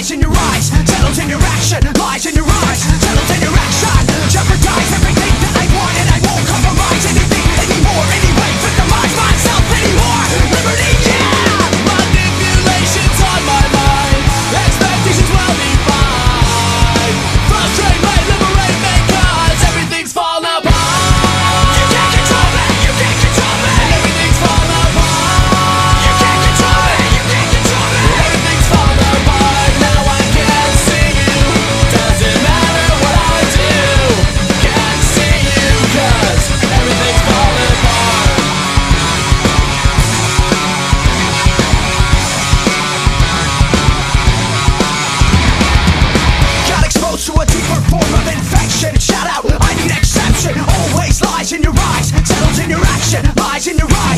lies in your eyes Shadows in your action, lies in your eyes. form of infection. Shout out, I need exception. Always lies in your eyes Settles in your action Lies in your eyes.